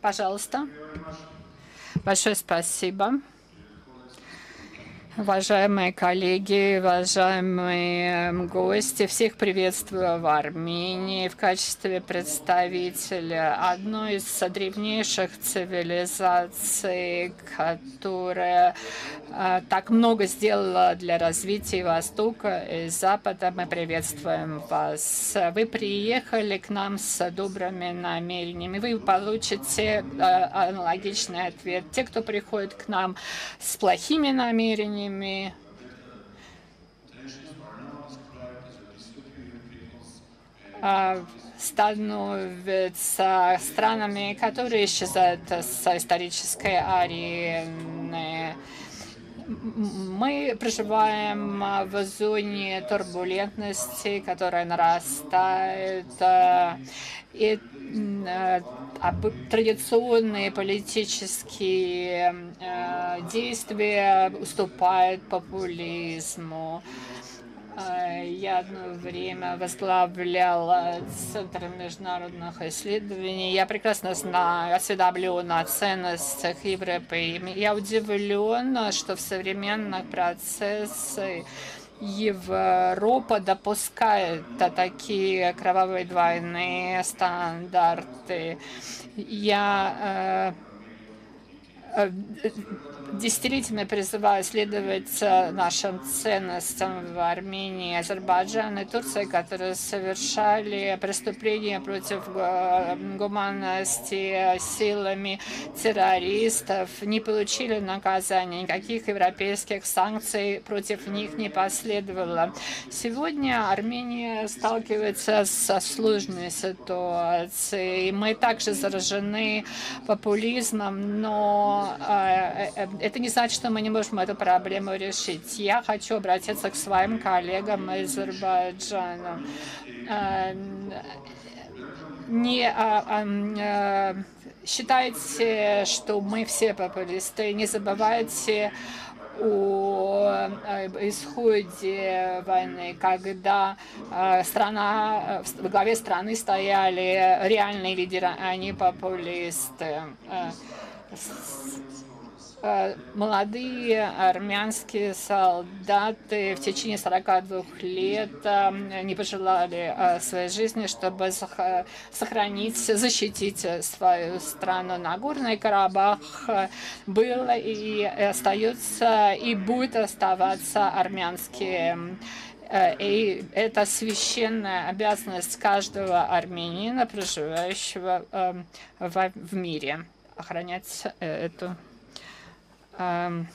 Пожалуйста. Большое спасибо. Уважаемые коллеги, уважаемые гости, всех приветствую в Армении в качестве представителя одной из древнейших цивилизаций, которая э, так много сделала для развития Востока и Запада. Мы приветствуем вас. Вы приехали к нам с добрыми намерениями. Вы получите э, аналогичный ответ. Те, кто приходит к нам с плохими намерениями, ними. А, становятся странами, которые исчезают с исторической арены. Мы проживаем в зоне турбулентности, которая нарастает. И традиционные политические э, действия уступают популизму. Э, я одно время возглавляла Центр международных исследований. Я прекрасно знаю, осведомлен о ценностях Европы. Я удивлена, что в современных процессах Европа допускает такие кровавые двойные стандарты. Я э, э, десятилетиями призываю следовать нашим ценностям в Армении, Азербайджане и Турции, которые совершали преступления против гуманности силами террористов, не получили наказания, никаких европейских санкций против них не последовало. Сегодня Армения сталкивается со сложной ситуацией. Мы также заражены популизмом, но э, э, это не значит, что мы не можем эту проблему решить. Я хочу обратиться к своим коллегам из Азербайджана. Э, не а, а, а, считайте, что мы все популисты. Не забывайте о исходе войны, когда страна, в главе страны стояли реальные лидеры, а не популисты. Э, молодые армянские солдаты в течение 42 лет э, не пожелали э, своей жизни, чтобы сохранить, защитить свою страну. Нагорный Карабах был и остается и будет оставаться армянским. И это священная обязанность каждого армянина, проживающего в мире, охранять эту Um,